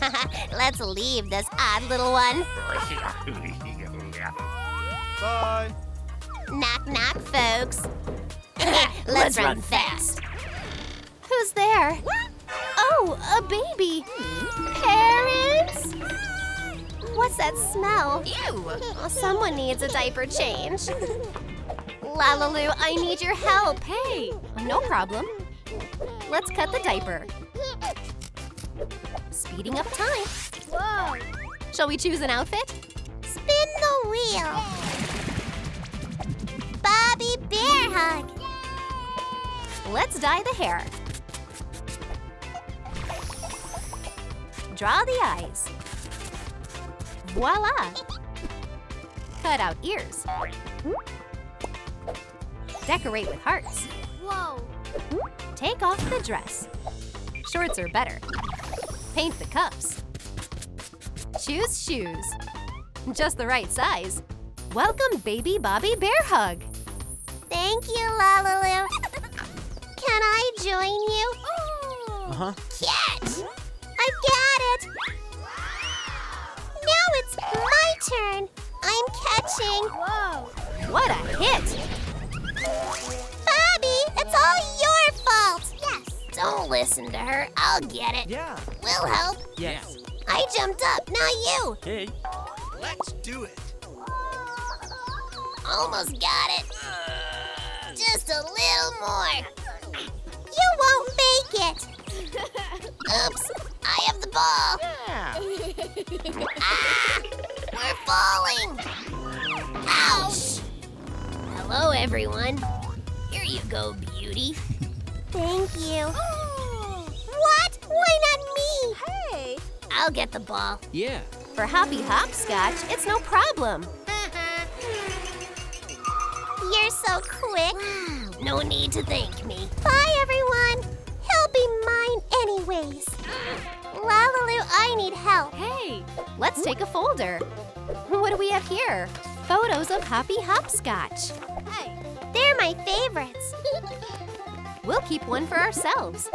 Let's leave this odd little one. Bye. Knock, knock, folks. Let's, Let's run, run fast. Who's there? Oh, a baby. Parents? What's that smell? Ew! Oh, someone needs a diaper change. LaLiLu, I need your help. Hey! No problem. Let's cut the diaper. Speeding up time. Whoa! Shall we choose an outfit? Spin the wheel. Bobby Bear Hug. Let's dye the hair. Draw the eyes. Voila! Cut out ears. Decorate with hearts. Whoa! Take off the dress. Shorts are better. Paint the cups. Choose shoes. Just the right size. Welcome, baby Bobby Bear Hug. Thank you, LaLiLu. Can I join you? Uh-huh. Catch! I got it! Now it's my turn. I'm catching. Whoa! What a hit! Bobby, it's all your fault! Yes. Don't listen to her. I'll get it. Yeah. We'll help. Yes. I jumped up, not you. Hey. Let's do it. Almost got it. Just a little more. You won't make it. Oops, I have the ball. Yeah. Ah, we're falling. Ouch. Hello, everyone. Here you go, beauty. Thank you. What? Why not me? Hey! I'll get the ball. Yeah. For Hoppy Hopscotch, it's no problem. You're so quick. No need to thank me. Bye, everyone. He'll be mine anyways. LaLiLu, I need help. Hey! Let's take a folder. What do we have here? Photos of Hoppy Hopscotch. Hey! They're my favorites. we'll keep one for ourselves.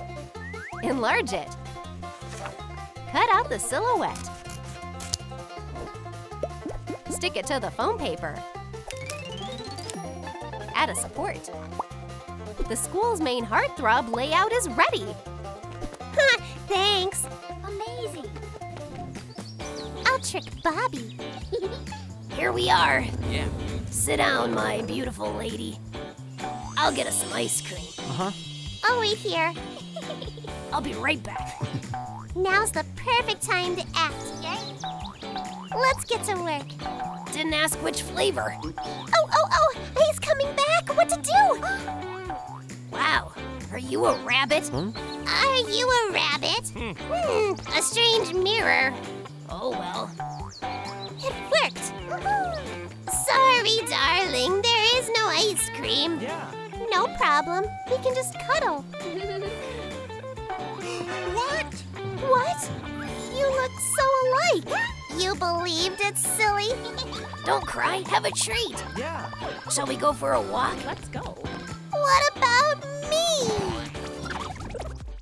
Enlarge it. Cut out the silhouette. Stick it to the foam paper. Add a support. The school's main heartthrob layout is ready. Thanks. Amazing! I'll trick Bobby. Here we are. Yeah. Sit down, my beautiful lady. I'll get us some ice cream. Uh-huh. I'll wait here. I'll be right back. Now's the perfect time to act. Let's get to work. Didn't ask which flavor. Oh, oh, oh! He's coming back! What to do? Wow. Are you a rabbit? Are you a rabbit? Hmm, a strange mirror. Oh well. It worked. Sorry, darling. There is no ice cream. Yeah. No problem. We can just cuddle. What? What? You look so alike. You believed it, silly? Don't cry. Have a treat. Yeah. Shall we go for a walk? Let's go. What about me?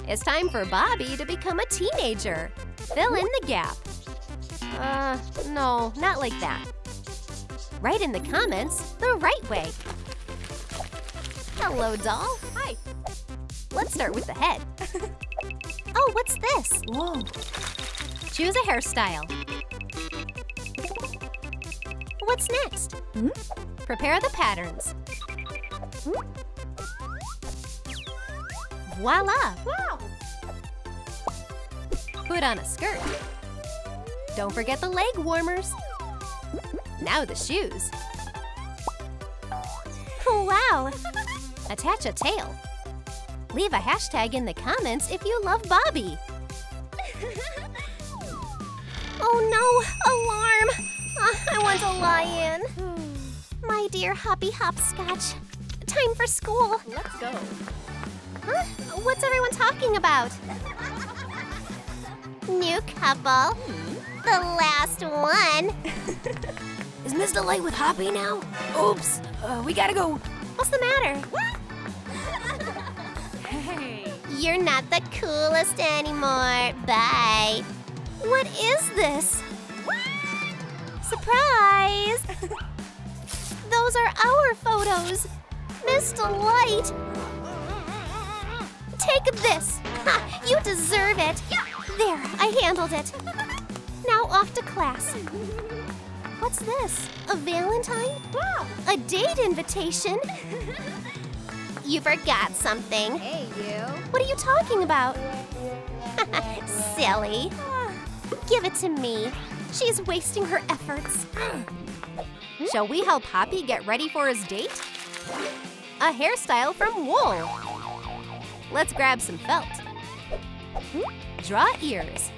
It's time for Bobby to become a teenager. Fill in the gap. Uh, no, not like that. Write in the comments the right way. Hello, doll. Hi. Let's start with the head. oh, what's this? Whoa. Choose a hairstyle. What's next? Hmm? Prepare the patterns. Voila! Wow. Put on a skirt. Don't forget the leg warmers. Now the shoes. Wow! Attach a tail. Leave a hashtag in the comments if you love Bobby. oh no! Alarm! Ah, I want to lie in. My dear Hoppy Hopscotch. Time for school. Let's go. Huh? What's everyone talking about? New couple. The last one. Is Miss Delight with Hoppy now? Oops. Uh, we gotta go. What's the matter? Hey. You're not the coolest anymore. Bye. What is this? Surprise! Those are our photos. Miss Delight. Take this. Ha, you deserve it. There, I handled it. Now off to class. What's this? A Valentine? A date invitation? you forgot something. Hey, you. What are you talking about? Silly. Give it to me. She's wasting her efforts. Shall we help Hoppy get ready for his date? A hairstyle from wool. Let's grab some felt. Draw ears.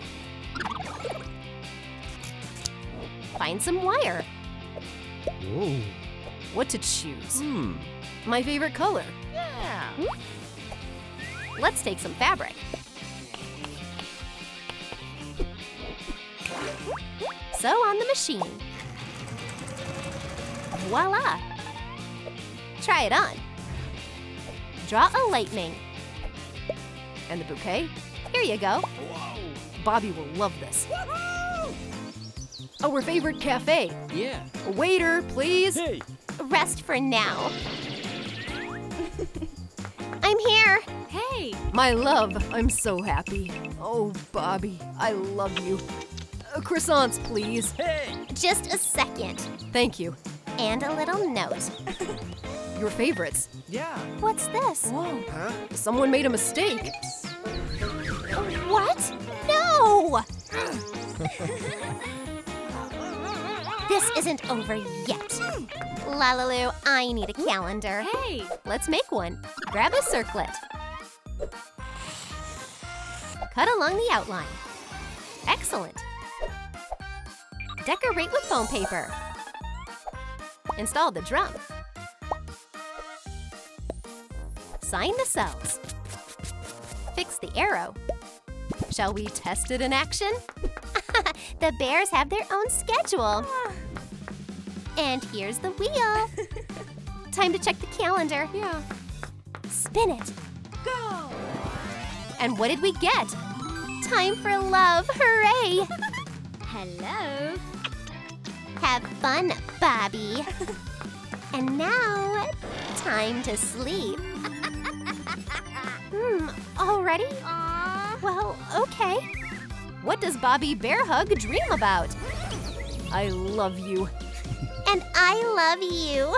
Find some wire. Whoa. What to choose? Hmm. My favorite color. Yeah. Let's take some fabric. Sew on the machine. Voila! Try it on. Draw a lightning. And the bouquet? Here you go. Bobby will love this. Our favorite cafe. Yeah. A waiter, please. Hey. Rest for now. I'm here. Hey. My love, I'm so happy. Oh, Bobby, I love you. Uh, croissants, please. Hey. Just a second. Thank you. And a little note. Your favorites. Yeah. What's this? Whoa. Huh? Someone made a mistake. What? No! this isn't over yet. LaLiLu, I need a calendar. Hey. Let's make one. Grab a circlet. Cut along the outline. Excellent. Decorate with foam paper. Install the drum. Sign the cells. Fix the arrow. Shall we test it in action? the bears have their own schedule. Ah. And here's the wheel. Time to check the calendar. Yeah. Spin it. Go. And what did we get? Time for love. Hooray! Hello. Have fun, Bobby. and now, time to sleep. hmm, already? Aww. Well, okay. What does Bobby Bear Hug dream about? I love you. And I love you.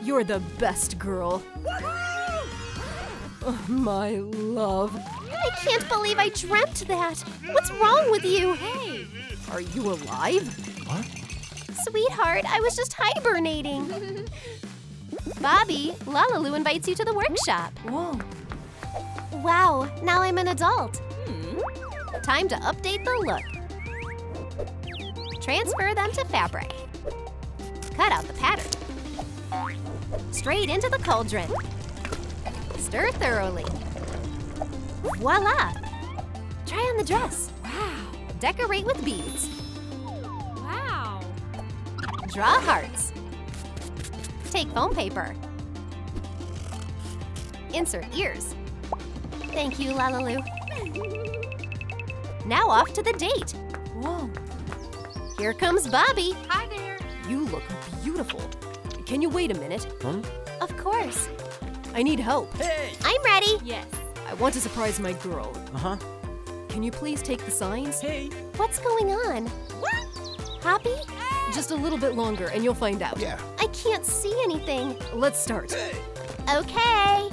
You're the best girl. Oh, my love. I can't believe I dreamt that. What's wrong with you? Hey. Are you alive? What? Sweetheart, I was just hibernating. Bobby, LaLiLu invites you to the workshop. Whoa. Wow, now I'm an adult. Hmm. Time to update the look. Transfer them to fabric. Cut out the pattern. Straight into the cauldron. Stir thoroughly. Voila! Try on the dress. Wow. Decorate with beads. Wow. Draw hearts. Take foam paper. Insert ears. Thank you, LaLiLu. Now off to the date. Whoa. Here comes Bobby. Hi there. You look beautiful. Can you wait a minute? Huh? Of course. I need help. Hey. I'm ready. Yes. I want to surprise my girl. Uh huh. Can you please take the signs? Hey. What's going on? What? Hoppy? Just a little bit longer and you'll find out. Yeah. I can't see anything. Let's start. Hey. Okay.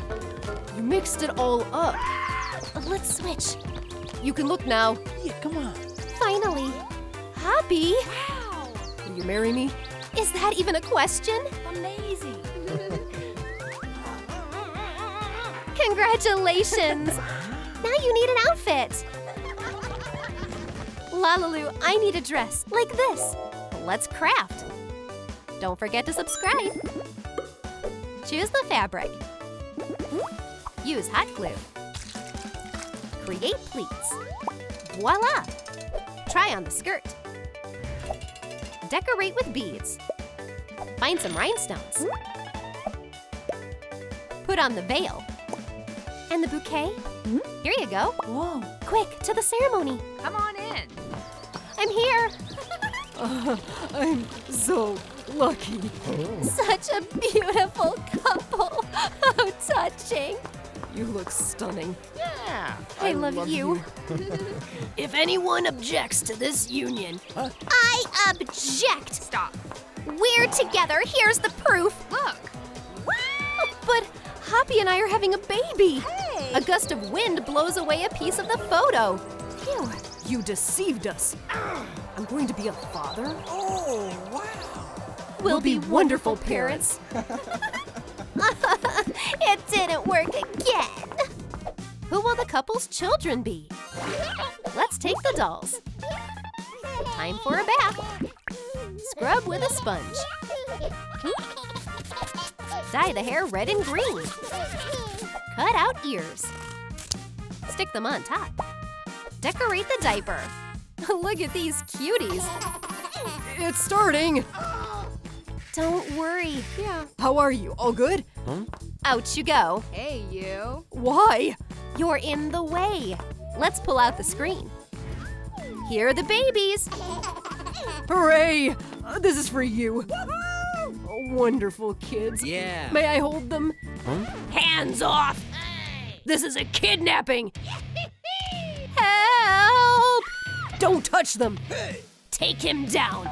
You mixed it all up. Let's switch. You can look now. Yeah, come on. Finally. Hoppy? Wow. Will you marry me? Is that even a question? Amazing. Congratulations! now you need an outfit. LaLiLu, I need a dress like this. Let's craft. Don't forget to subscribe. Choose the fabric. Use hot glue. Create pleats. Voila! Try on the skirt. Decorate with beads. Find some rhinestones. Put on the veil. And the bouquet? Here you go. Whoa. Quick, to the ceremony. Come on in. I'm here. Oh, I'm so lucky. Such a beautiful couple. How touching. You look stunning. Yeah. I, love, you. If anyone objects to this union, I object. Stop. We're together. Here's the proof. Look. But Hoppy and I are having a baby. A gust of wind blows away a piece of the photo. Phew. you deceived us. I'm going to be a father. Oh, wow. We'll, be wonderful parents. it didn't work again. Who will the couple's children be? Let's take the dolls. Time for a bath. Scrub with a sponge. Dye the hair red and green. Cut out ears. Stick them on top. Decorate the diaper. Look at these cuties. It's starting. Don't worry. Yeah. How are you? All good? Huh? Out you go. Hey, you. Why? You're in the way. Let's pull out the screen. Here are the babies. Hooray! Uh, this is for you. Wonderful kids. Yeah. May I hold them? Hands off! This is a kidnapping! Help! Don't touch them! Hey. Take him down!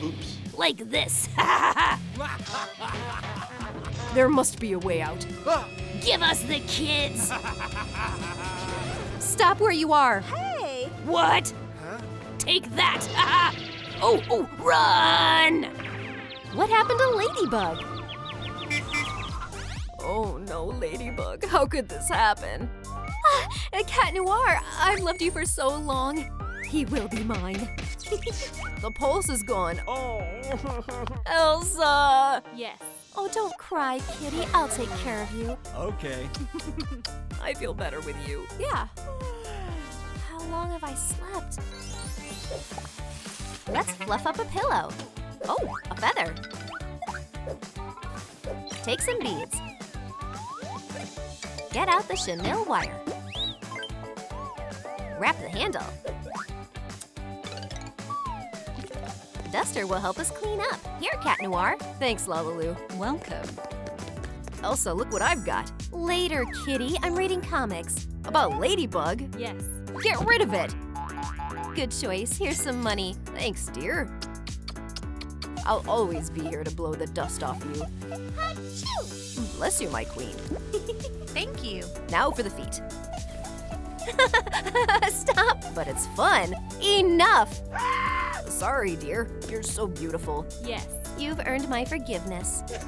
Oops. Like this! there must be a way out. Give us the kids! Stop where you are. Hey! What? Take that! oh, oh, run! What happened to Ladybug? Oh no, Ladybug, how could this happen? Ah, Cat Noir, I've loved you for so long. He will be mine. The pulse is gone. Oh, Elsa! Yes. Oh, don't cry, kitty. I'll take care of you. Okay. I feel better with you. Yeah. How long have I slept? Let's fluff up a pillow. Oh, a feather. Take some beads. Get out the chenille wire. Wrap the handle. Duster will help us clean up. Here, Cat Noir. Thanks, LaLiLu. Welcome. Elsa, look what I've got. Later, kitty. I'm reading comics. About Ladybug. Yes. Get rid of it. Good choice. Here's some money. Thanks, dear. I'll always be here to blow the dust off you. Bless you, my queen. Thank you. Now for the feet. Stop. But it's fun. Enough. Sorry, dear. You're so beautiful. Yes. You've earned my forgiveness.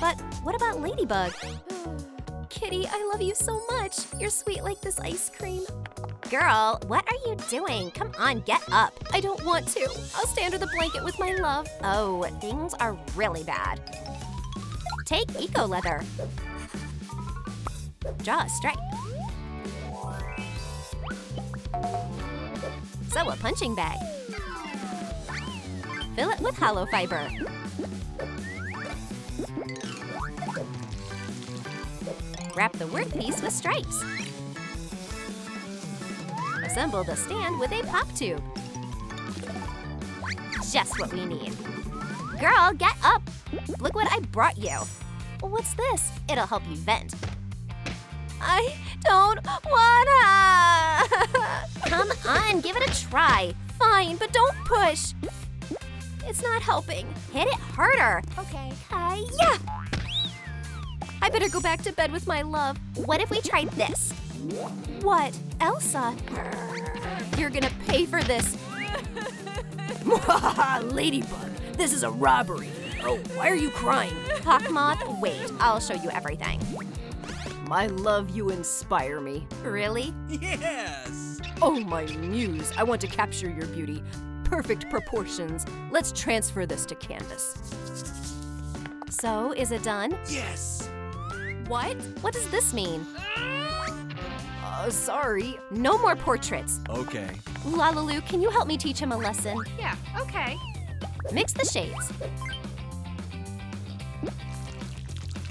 but what about Ladybug? Kitty, I love you so much. You're sweet like this ice cream. Girl, what are you doing? Come on, get up. I don't want to. I'll stay under the blanket with my love. Oh, things are really bad. Take Eco Leather. Draw a stripe. Sew a punching bag. Fill it with hollow fiber. Wrap the workpiece with stripes. Assemble the stand with a pop tube. Just what we need. Girl, get up! Look what I brought you. What's this? It'll help you vent. I don't wanna! Come on, give it a try. Fine, but don't push. It's not helping. Hit it harder. Okay. Uh, Hiya! I better go back to bed with my love. What if we tried this? What? Elsa? You're gonna pay for this. Ladybug, this is a robbery. Oh, why are you crying? Hawkmoth, wait, I'll show you everything. My love, you inspire me. Really? Yes. Oh, my muse, I want to capture your beauty. Perfect proportions. Let's transfer this to canvas. So, is it done? Yes. What? What does this mean? Uh, sorry. No more portraits. Okay. LaLiLu, can you help me teach him a lesson? Yeah. Okay. Mix the shades.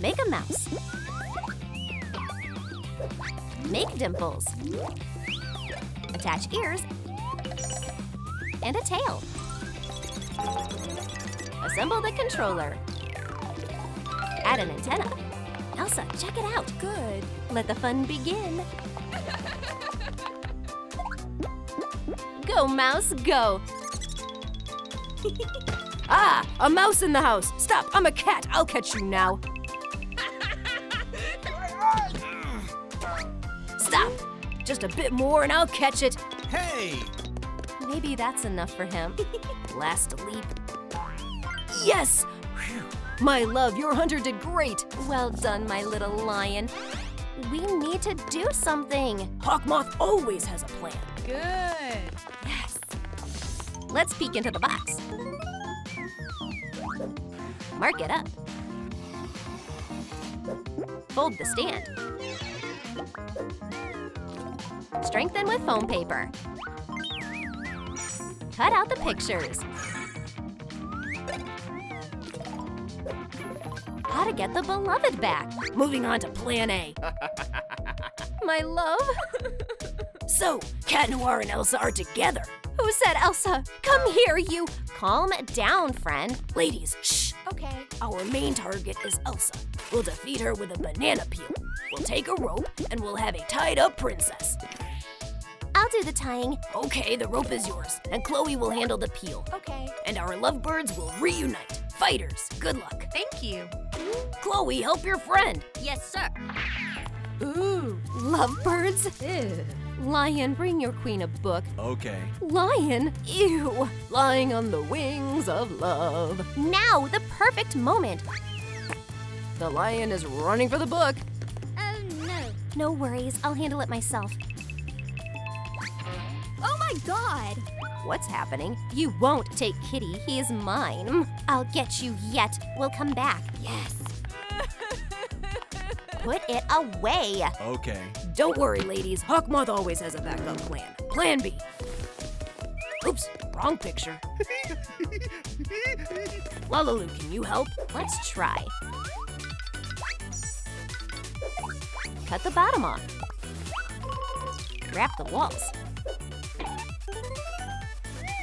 Make a mouse. Make dimples. Attach ears and a tail. Assemble the controller. Add an antenna. Elsa, check it out. Good. Let the fun begin. Go, mouse, go. Ah, a mouse in the house. Stop, I'm a cat. I'll catch you now. Just a bit more and I'll catch it. Hey! Maybe that's enough for him. Last leap. Yes! Phew. My love, your hunter did great. Well done, my little lion. We need to do something. Hawkmoth always has a plan. Good. Yes. Let's peek into the box. Mark it up. Fold the stand. Strengthen with foam paper. Cut out the pictures. How to get the beloved back. Moving on to plan A. My love? So, Cat Noir and Elsa are together. Who said Elsa? Come here, you. Calm down, friend. Ladies, shh. Okay. Our main target is Elsa. We'll defeat her with a banana peel. We'll take a rope and we'll have a tied up princess. I'll do the tying. Okay, the rope is yours, and Chloe will handle the peel. Okay. And our lovebirds will reunite. Fighters, good luck. Thank you. Chloe, help your friend. Yes, sir. Ooh, lovebirds? Lion, bring your queen a book. Okay. Lion? Ew. Flying on the wings of love. Now, the perfect moment. The lion is running for the book. Oh no. No worries, I'll handle it myself. Oh my god! What's happening? You won't take Kitty, he is mine. Mm, I'll get you yet. We'll come back. Yes. Put it away. Okay. Don't worry, ladies. Hawkmoth always has a backup plan. Plan B. Oops, wrong picture. LaLiLu, can you help? Let's try. Cut the bottom off. Wrap the walls.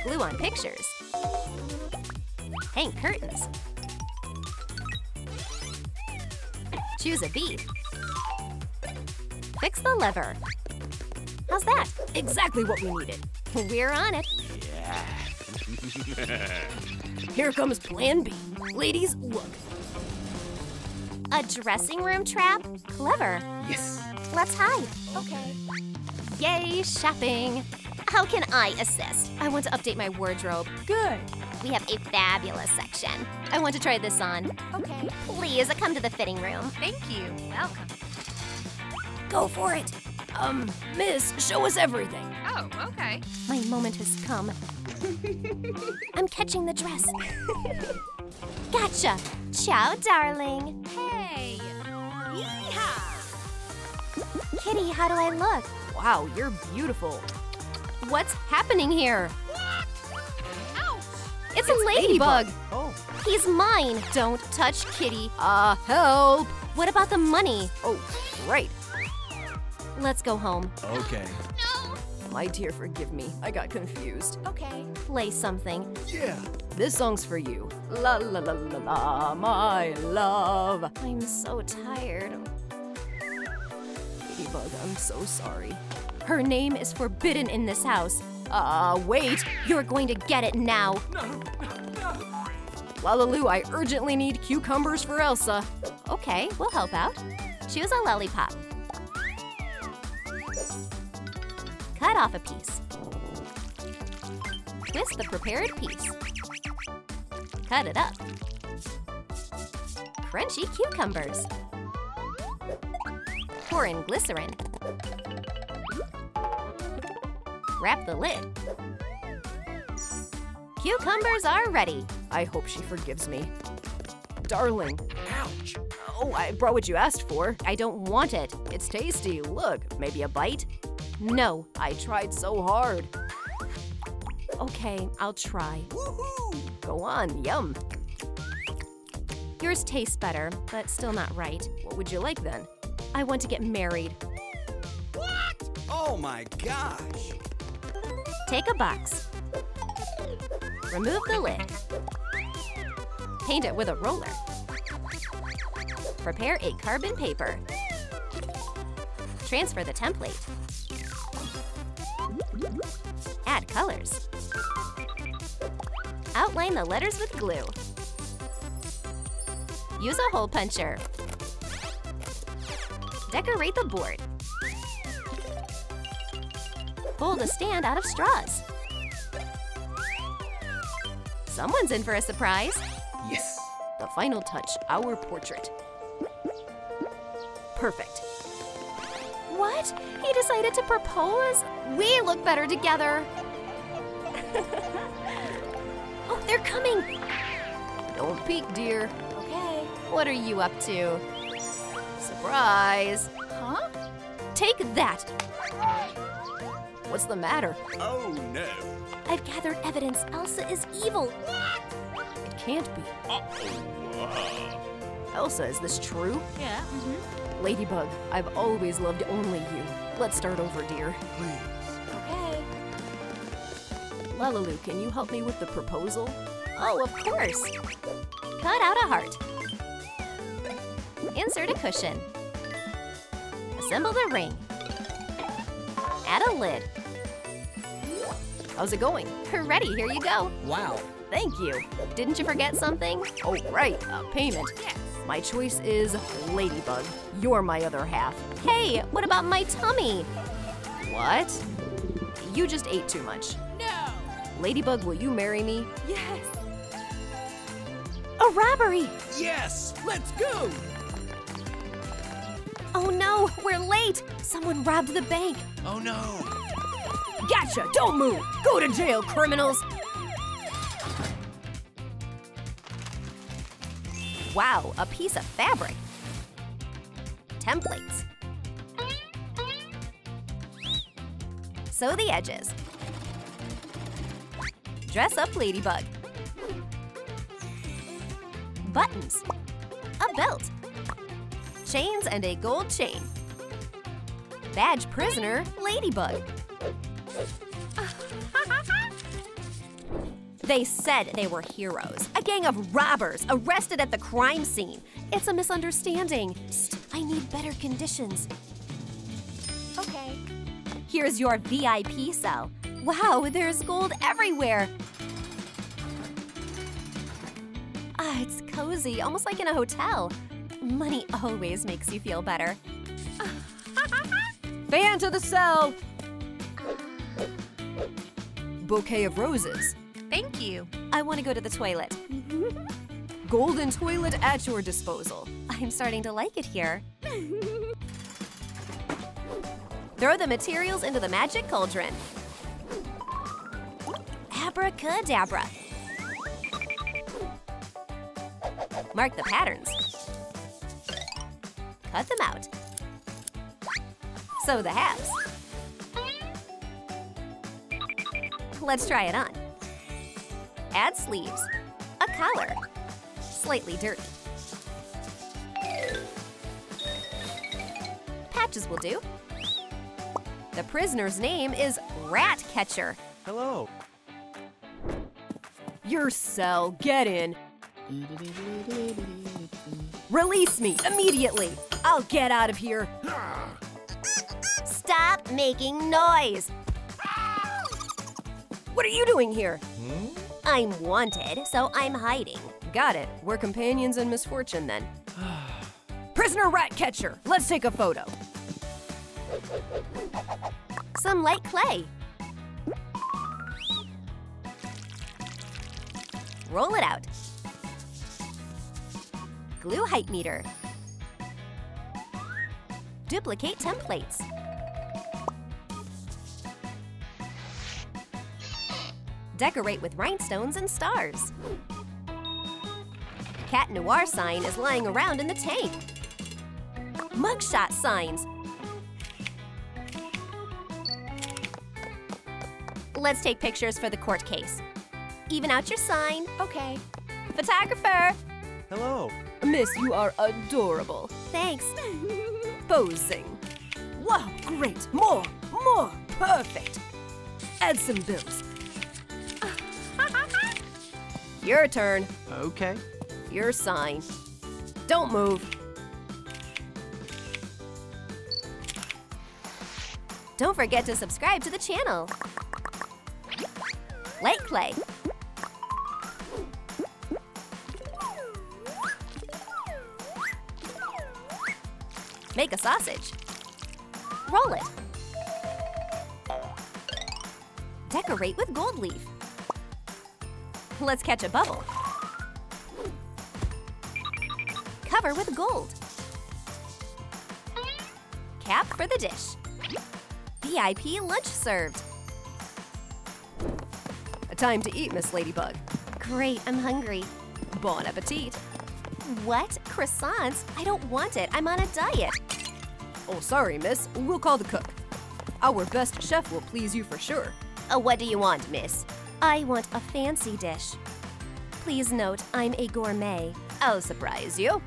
Glue on pictures. Hang curtains. Choose a bead. Fix the lever. How's that? Exactly what we needed. We're on it. Yeah. Here comes Plan B. Ladies, look. A dressing room trap? Clever. Yes. Let's hide. Okay. Yay, shopping. How can I assist? I want to update my wardrobe. Good. We have a fabulous section. I want to try this on. Okay. Please come to the fitting room. Thank you. Welcome. Go for it. Um, miss, show us everything. Oh, okay. My moment has come. I'm catching the dress. Gotcha. Ciao, darling. Hey. Yeehaw. Kitty, how do I look? Wow, you're beautiful. What's happening here? Ouch. It's, a ladybug. Oh. He's mine. Don't touch Kitty. Uh, help. What about the money? Oh, right. Let's go home. Okay. No. My dear, forgive me. I got confused. Okay. Play something. Yeah. This song's for you. La la la la la, my love. I'm so tired. Ladybug, I'm so sorry. Her name is forbidden in this house. Ah, wait. You're going to get it now. LaLiLu, I urgently need cucumbers for Elsa. Okay, we'll help out. Choose a lollipop. Cut off a piece. Twist the prepared piece. Cut it up. Crunchy cucumbers. Pour in glycerin. Wrap the lid. Cucumbers are ready. I hope she forgives me. Darling. Ouch. Oh, I brought what you asked for. I don't want it. It's tasty. Look, maybe a bite? No. I tried so hard. Okay, I'll try. Woohoo! Go on, yum. Yours tastes better, but still not right. What would you like then? I want to get married. What? Oh my gosh. Take a box. Remove the lid. Paint it with a roller. Prepare a carbon paper. Transfer the template. Add colors. Outline the letters with glue. Use a hole puncher. Decorate the board. Fold a stand out of straws. Someone's in for a surprise. Yes. The final touch, our portrait. Perfect. What? He decided to propose? We look better together. oh, they're coming. Don't peek, dear. Okay. What are you up to? Surprise! Huh? Take that. What's the matter? Oh no. I've gathered evidence Elsa is evil. It can't be. Uh-oh. Elsa, is this true? Yeah. Mm-hmm. Ladybug, I've always loved only you. Let's start over, dear. Please. Okay. LaLiLu, can you help me with the proposal? Oh, of course. Cut out a heart. Insert a cushion. Assemble the ring. Add a lid. How's it going? Ready, here you go. Wow, thank you. Didn't you forget something? Oh, right, a payment. Yes. My choice is Ladybug. You're my other half. Hey, what about my tummy? What? You just ate too much. No. Ladybug, will you marry me? Yes. A robbery! Yes. Let's go. Oh no, we're late! Someone robbed the bank. Oh no. Gotcha! Don't move! Go to jail, criminals! Wow, a piece of fabric. Templates. Sew the edges. Dress up Ladybug. Buttons. A belt. Chains and a gold chain. Badge prisoner Ladybug. They said they were heroes. A gang of robbers arrested at the crime scene. It's a misunderstanding. Psst, I need better conditions. Okay. Here's your VIP cell. Wow, there's gold everywhere. Ah, it's cozy, almost like in a hotel. Money always makes you feel better. Fan to the cell! Bouquet of roses. Thank you. I want to go to the toilet. Golden toilet at your disposal. I'm starting to like it here. Throw the materials into the magic cauldron. Abracadabra. Mark the patterns. Cut them out. Sew the halves. Let's try it on. Add sleeves. A collar. Slightly dirty. Patches will do. The prisoner's name is Ratcatcher. Hello. Your cell, get in. Release me immediately. I'll get out of here. Ah. Stop making noise. What are you doing here? Hmm? I'm wanted, so I'm hiding. Got it. We're companions in misfortune then. Prisoner Ratcatcher, let's take a photo. Some light clay. Roll it out. Glue height meter. Duplicate templates. Decorate with rhinestones and stars. Cat Noir sign is lying around in the tank. Mugshot signs. Let's take pictures for the court case. Even out your sign. Okay. Photographer. Hello. Miss, you are adorable. Thanks. Posing. Wow, Great! More! More! Perfect! Add some bills. Your turn. Okay. Your sign. Don't move. Don't forget to subscribe to the channel. Light clay. Make a sausage. Roll it. Decorate with gold leaf. Let's catch a bubble. Cover with gold. Cap for the dish. VIP lunch served. A time to eat, Miss Ladybug. Great, I'm hungry. Bon appetit. What? Croissants? I don't want it. I'm on a diet. Oh, sorry, miss. We'll call the cook. Our best chef will please you for sure. Uh, what do you want, miss? I want a fancy dish. Please note, I'm a gourmet. I'll surprise you.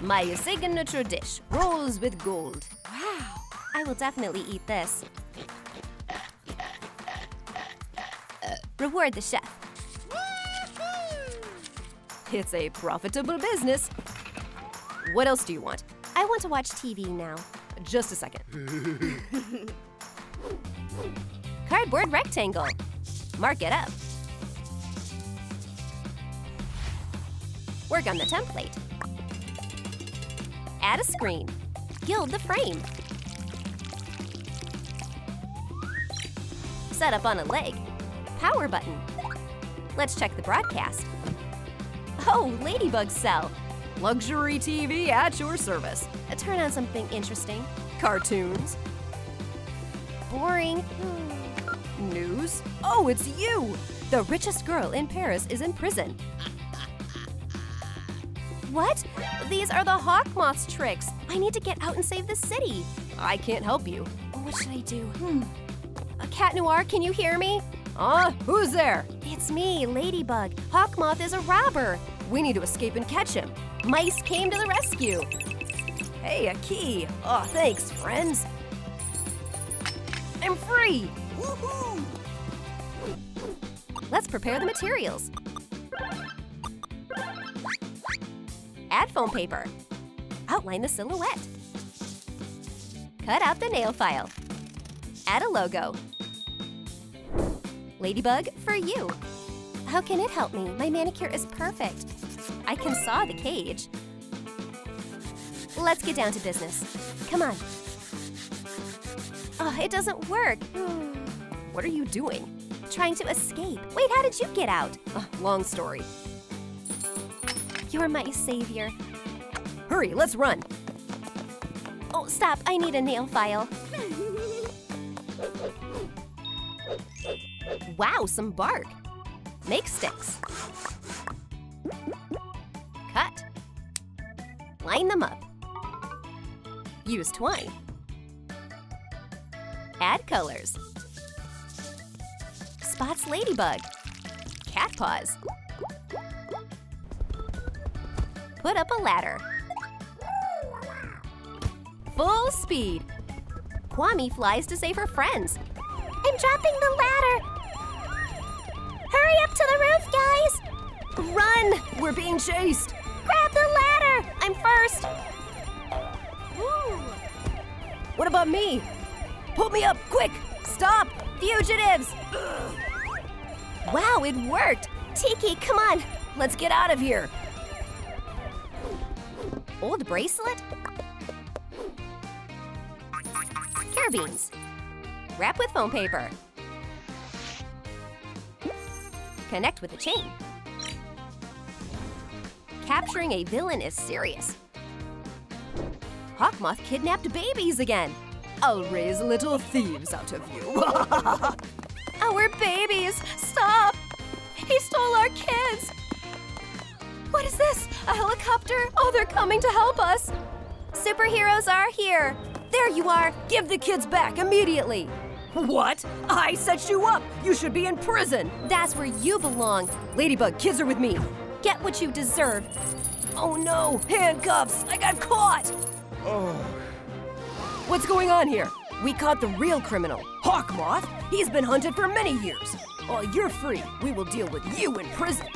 My signature dish, rolls with gold. Wow, I will definitely eat this. Reward the chef. It's a profitable business. What else do you want? I want to watch TV now. Just a second. Cardboard rectangle. Mark it up. Work on the template. Add a screen. Gild the frame. Set up on a leg. Power button. Let's check the broadcast. Oh, Ladybug Cell. Luxury TV at your service. Turn on something interesting. Cartoons, Boring. Hmm. News. Oh, it's you! The richest girl in Paris is in prison. What? These are the hawk moth's tricks. I need to get out and save the city. I can't help you. What should I do? Hmm. A cat noir, can you hear me? Ah, who's there? It's me, Ladybug. Hawkmoth is a robber. We need to escape and catch him. Mice came to the rescue. Hey, a key. Oh, thanks, friends. I'm free. Woohoo! Let's prepare the materials. Add foam paper. Outline the silhouette. Cut out the nail file. Add a logo. Ladybug, for you. How can it help me? My manicure is perfect. I can saw the cage. Let's get down to business. Come on. Oh, it doesn't work. Hmm. What are you doing? Trying to escape. Wait, how did you get out? Long story. You're my savior. Hurry, let's run. Oh, stop. I need a nail file. wow, some bark. Make sticks. Cut. Line them up. Use twine. Add colors. Spots ladybug. Cat paws. Put up a ladder. Full speed. Kwami flies to save her friends. I'm dropping the ladder. Hurry up to the roof, guys. Run! We're being chased. Grab the ladder. I'm first. What about me? Pull me up, quick! Stop! Fugitives! Wow, it worked! Tikki, come on! Let's get out of here. Old bracelet? Carabines. Wrap with foam paper. Connect with a chain. Capturing a villain is serious. Hawkmoth kidnapped babies again. I'll raise little thieves out of you. Our babies! Stop! He stole our kids! What is this? A helicopter? Oh, they're coming to help us! Superheroes are here! There you are! Give the kids back immediately. What? I set you up. You should be in prison. That's where you belong! Ladybug, kids are with me. Get what you deserve! Oh no, handcuffs. I got caught. Oh. What's going on here? We caught the real criminal, Hawkmoth. He's been hunted for many years. While you're free, we will deal with you in prison.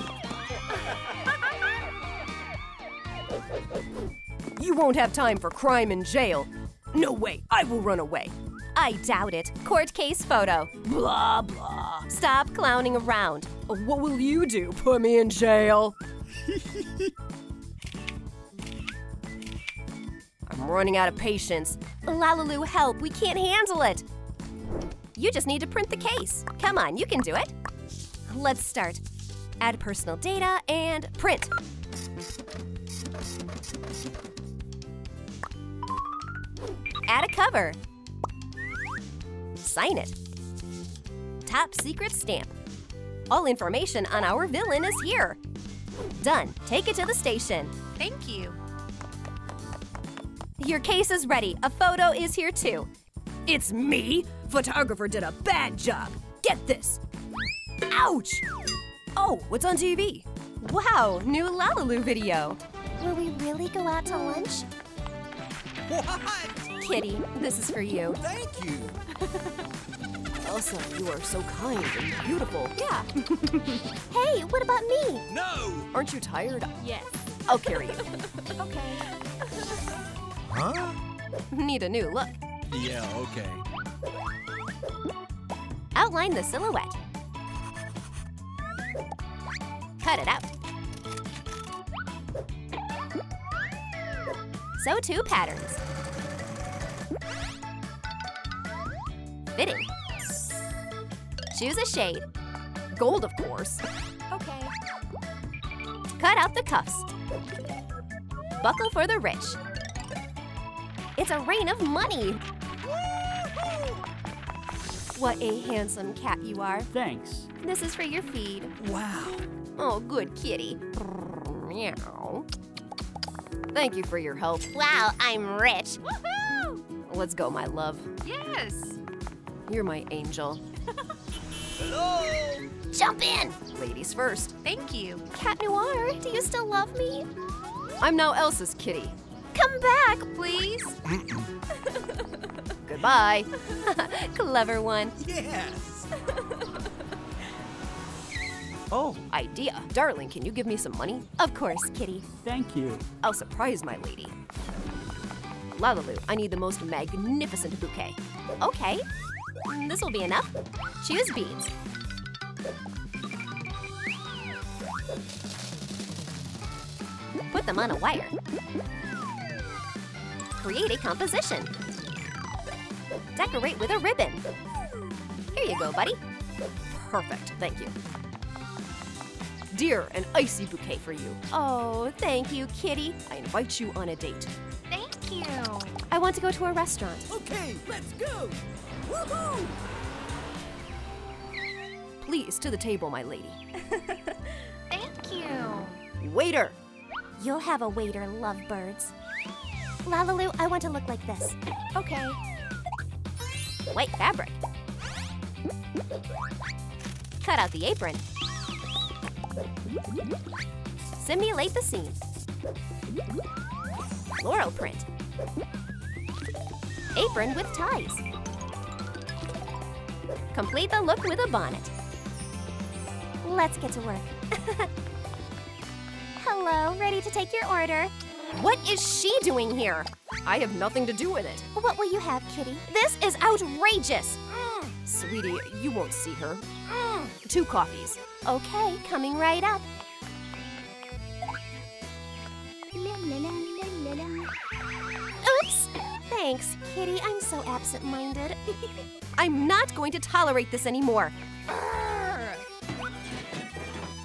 You won't have time for crime in jail. No way, I will run away. I doubt it. Court case photo. Blah, blah. Stop clowning around. What will you do? Put me in jail? I'm running out of patience. LaLiLu, help. We can't handle it. You just need to print the case. Come on, you can do it. Let's start. Add personal data and print. Add a cover. Sign it. Top secret stamp. All information on our villain is here. Done. Take it to the station. Thank you. Your case is ready. A photo is here too. It's me? Photographer did a bad job. Get this. Ouch! Oh, what's on TV? Wow, new LaLiLu video. Will we really go out to lunch? What? Kitty, this is for you. Thank you. Elsa, you are so kind and beautiful. Yeah. Hey, what about me? No. Aren't you tired? Yes. I'll carry you. Okay. Huh? Need a new look. Yeah, okay. Outline the silhouette. Cut it out. Sew two patterns. Fitting. Choose a shade. Gold, of course. Okay. Cut out the cuffs. Buckle for the rich. It's a rain of money. What a handsome cat you are. Thanks. This is for your feed. Wow. Oh, good kitty. Meow. Thank you for your help. Wow, I'm rich. Let's go, my love. Yes. You're my angel. Hello. Jump in. Ladies first. Thank you. Cat Noir, do you still love me? I'm now Elsa's kitty. Come back, please. Goodbye. Clever one. Yes. oh, Idea. Darling, can you give me some money? Of course, kitty. Thank you. I'll surprise my lady. LaLiLu, I need the most magnificent bouquet. Okay. This will be enough. Choose beads. Put them on a wire. Create a composition. Decorate with a ribbon. Here you go, buddy. Perfect, thank you. Dear, an icy bouquet for you. Oh, thank you, kitty. I invite you on a date. Thank you. I want to go to a restaurant. okay. Let's go. Woohoo! Please, to the table, my lady. Thank you. Waiter! You'll have a waiter, lovebirds. LaLiLu, I want to look like this. Okay. White fabric. Cut out the apron. Simulate the scene. Floral print. Apron with ties. Complete the look with a bonnet. Let's get to work. Hello, ready to take your order. What is she doing here? I have nothing to do with it. What will you have, kitty? This is outrageous. Mm, sweetie, you won't see her. Mm. Two coffees. Okay, coming right up. Oops. Thanks, kitty. I'm so absent-minded. I'm not going to tolerate this anymore.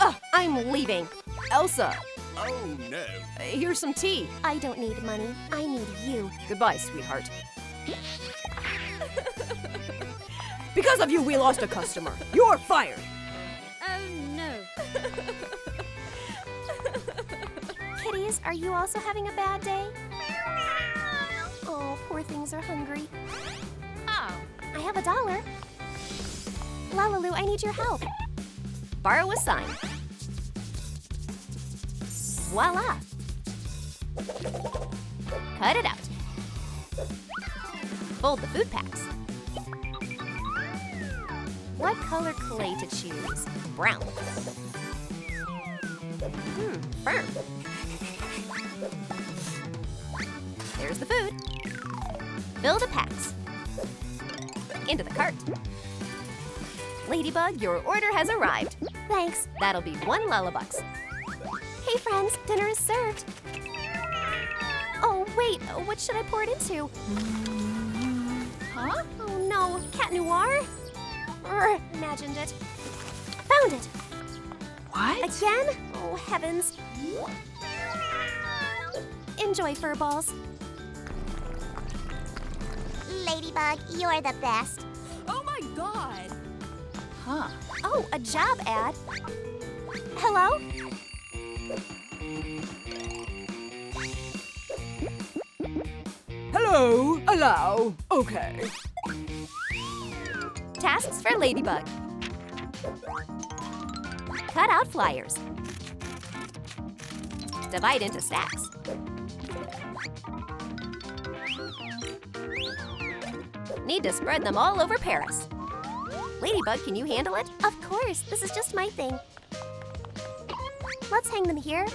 Ugh, I'm leaving. Elsa, Oh no. uh, here's some tea. I don't need money. I need you. Goodbye, sweetheart. because of you, we lost a customer. You're fired. Oh, no. Kitties, are you also having a bad day? Oh, poor things are hungry. Oh. I have a dollar. LaLiLu, I need your help. Borrow a sign. Voila. Cut it out. Fold the food packs. What color clay to choose? Brown. Hmm, firm. There's the food. Fill the packs. Into the cart. Ladybug, your order has arrived. Thanks. That'll be one Lullabucks. Hey, friends, dinner is served. Oh, wait, what should I pour it into? Huh? Oh no, Cat Noir? Urgh, imagined it. Found it. What? Again? Oh, heavens. Enjoy, furballs. Ladybug, you're the best. Oh my god. Huh. Oh, a job ad. Hello? Hello. Allow. Okay. Tasks for Ladybug. Cut out flyers. Divide into stacks. Need to spread them all over Paris. Ladybug, can you handle it? Of course, this is just my thing. Let's hang them here.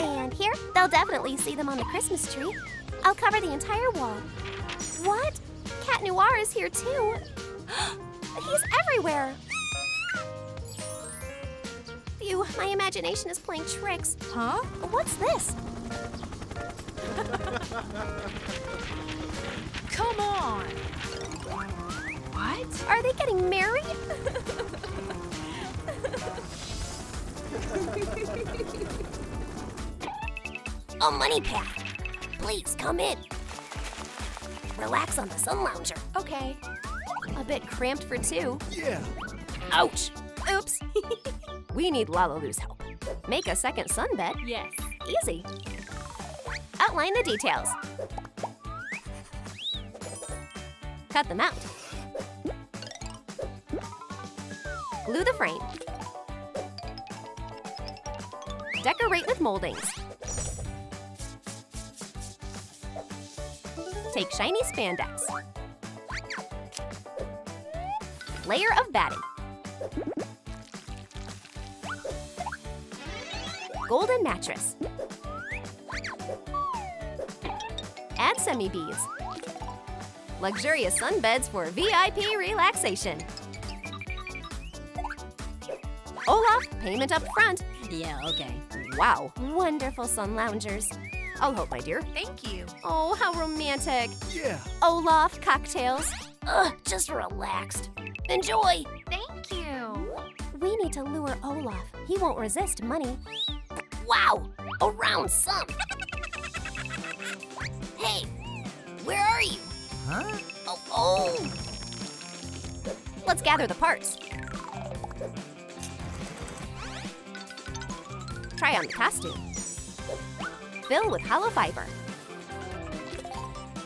And here. They'll definitely see them on the Christmas tree. I'll cover the entire wall. What? Cat Noir is here too. He's everywhere. Phew, my imagination is playing tricks. Huh? What's this? Come on. What? Are they getting married? a money pack. Please come in. Relax on the sun lounger. Okay. A bit cramped for two. Yeah. Ouch. Oops. we need LaLiLu's help. Make a second sunbed. Yes. Easy. Outline the details. Cut them out. Glue the frame. Decorate with moldings. Take shiny spandex. Layer of batting. Golden mattress. Add semi beads. Luxurious sunbeds for VIP relaxation. Olaf, payment up front. Yeah, okay. Wow. Wonderful sun loungers. I'll help, my dear. Thank you. Oh, how romantic. Yeah. Olaf cocktails. Ugh, just relaxed. Enjoy. Thank you. We need to lure Olaf. He won't resist money. Wow, a round sum. Hey, where are you? Huh? Oh, oh. Let's gather the parts. Try on the costume. Fill with hollow fiber.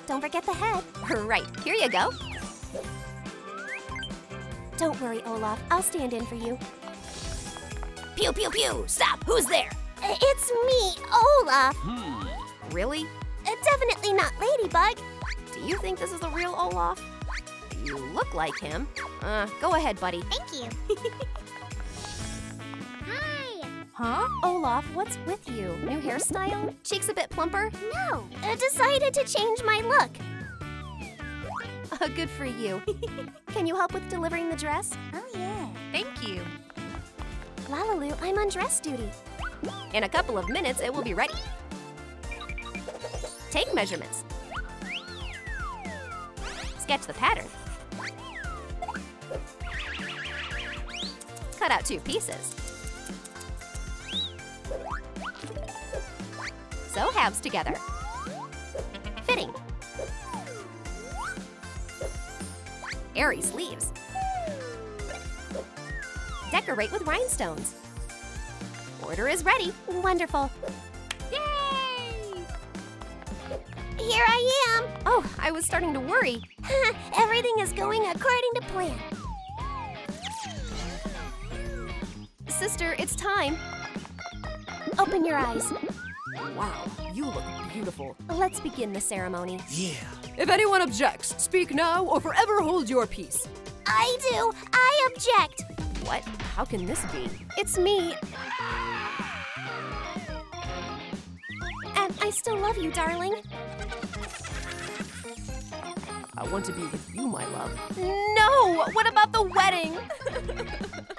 Don't forget the head. Right, here you go. Don't worry, Olaf. I'll stand in for you. Pew, pew, pew. Stop, who's there? It's me, Olaf. Hmm. Really? Uh, Definitely not Ladybug. Do you think this is the real Olaf? You look like him. Uh, go ahead, buddy. Thank you. Huh? Olaf, what's with you? New hairstyle? Cheeks a bit plumper? No, I decided to change my look. Uh, good for you. Can you help with delivering the dress? Oh, yeah. Thank you. LaLiLu, I'm on dress duty. In a couple of minutes, it will be ready. Take measurements. Sketch the pattern. Cut out two pieces. Sew halves together. Fitting. Airy sleeves. Decorate with rhinestones. Order is ready. Wonderful. Yay! Here I am. Oh, I was starting to worry. Everything is going according to plan. Sister, it's time. Open your eyes. Wow, you look beautiful. Let's begin the ceremony. Yeah. If anyone objects, speak now or forever hold your peace. I do. I object. What? How can this be? It's me. And I still love you, darling. I want to be with you, my love. No! What about the wedding?